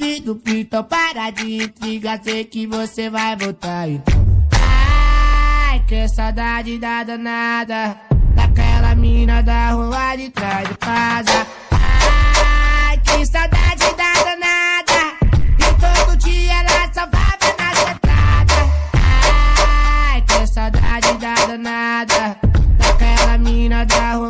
Pido, então para de intriga, sei que você vai voltar, então. Ai, que saudade da danada, daquela mina da rua de trás de casa. Ai, que saudade da danada, e todo dia ela só vai na sentada. Ai, que saudade da danada, daquela mina da rua